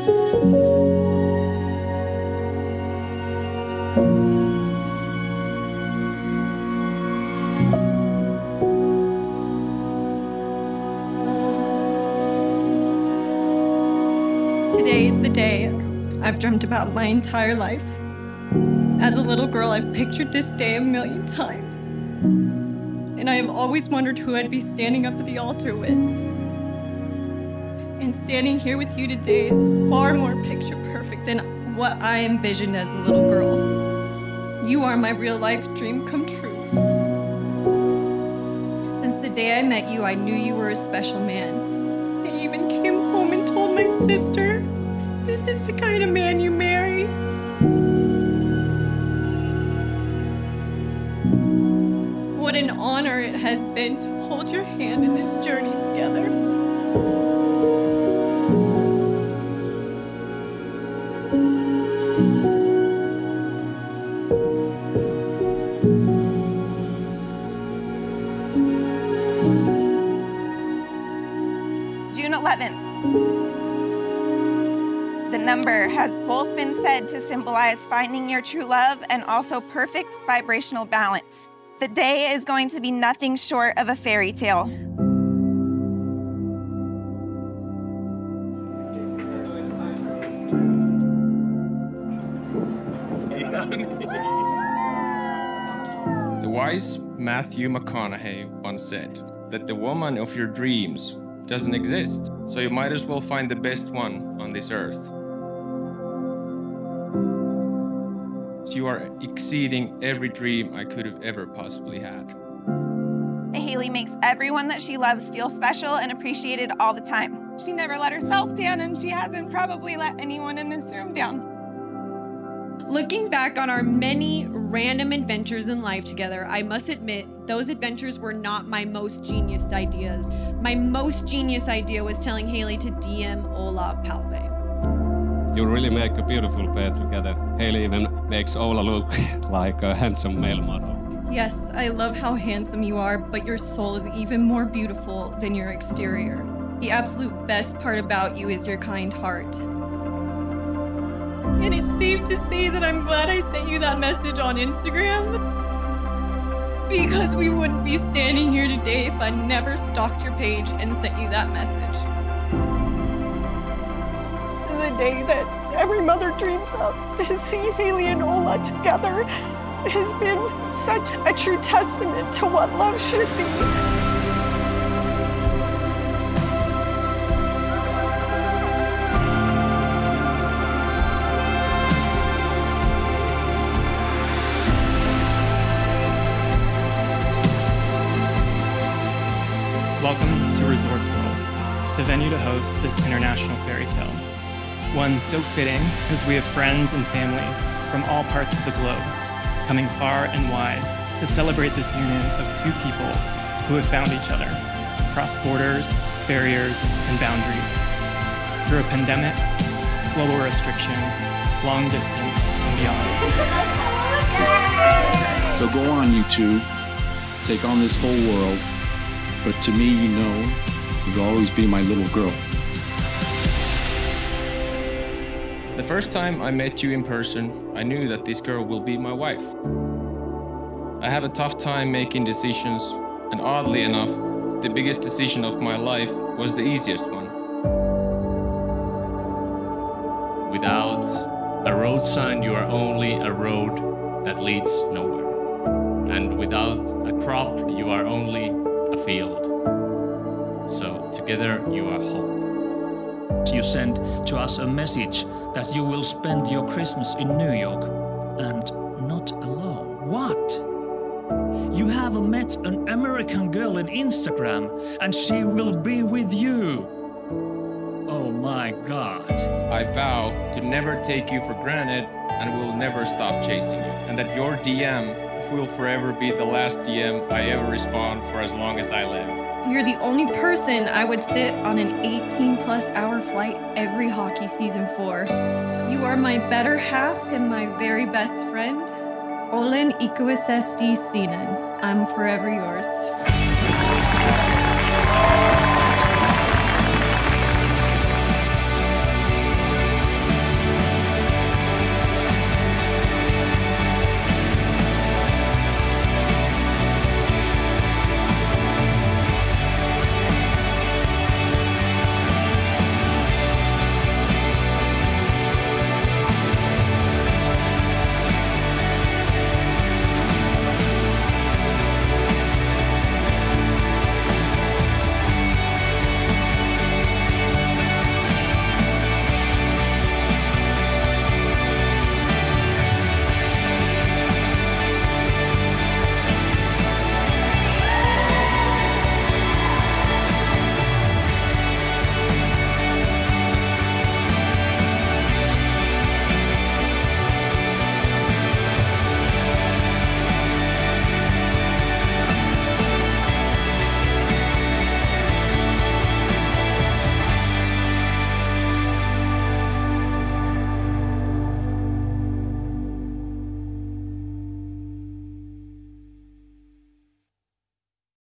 Today is the day I've dreamt about my entire life. As a little girl, I've pictured this day a million times. And I have always wondered who I'd be standing up at the altar with. And standing here with you today is far more picture perfect than what I envisioned as a little girl. You are my real life dream come true. Since the day I met you, I knew you were a special man. I even came home and told my sister, this is the kind of man you marry. What an honor it has been to hold your hand in this journey together. Has both been said to symbolize finding your true love and also perfect vibrational balance. The day is going to be nothing short of a fairy tale. The wise Matthew McConaughey once said that the woman of your dreams doesn't exist, so you might as well find the best one on this earth. You are exceeding every dream I could have ever possibly had. Haley makes everyone that she loves feel special and appreciated all the time. She never let herself down, and she hasn't probably let anyone in this room down. Looking back on our many random adventures in life together, I must admit those adventures were not my most genius ideas. My most genius idea was telling Haley to DM Oula Palve. You really make a beautiful pair together. Haley even makes Oula look like a handsome male model. Yes, I love how handsome you are, but your soul is even more beautiful than your exterior. The absolute best part about you is your kind heart. And it's safe to say that I'm glad I sent you that message on Instagram. Because we wouldn't be standing here today if I never stalked your page and sent you that message. Day that every mother dreams of. To see Haley and Oula together has been such a true testament to what love should be. Welcome to Resorts World, the venue to host this international fairy tale. One so fitting as we have friends and family from all parts of the globe coming far and wide to celebrate this union of two people who have found each other across borders, barriers, and boundaries. Through a pandemic, global restrictions, long distance, and beyond. So go on, you two. Take on this whole world. But to me, you know, you'll always be my little girl. The first time I met you in person, I knew that this girl will be my wife. I have a tough time making decisions, and oddly enough, the biggest decision of my life was the easiest one. Without a road sign, you are only a road that leads nowhere. And without a crop, you are only a field. So together you are whole. You send to us a message that you will spend your Christmas in New York and not alone. What? You have met an American girl in Instagram and she will be with you. Oh my god. I vow to never take you for granted and will never stop chasing you. And that your DM will forever be the last DM I ever respond for as long as I live. You're the only person I would sit on an 18 plus hour flight every hockey season for. You are my better half and my very best friend. Olen ikuisesti sinun. I'm forever yours.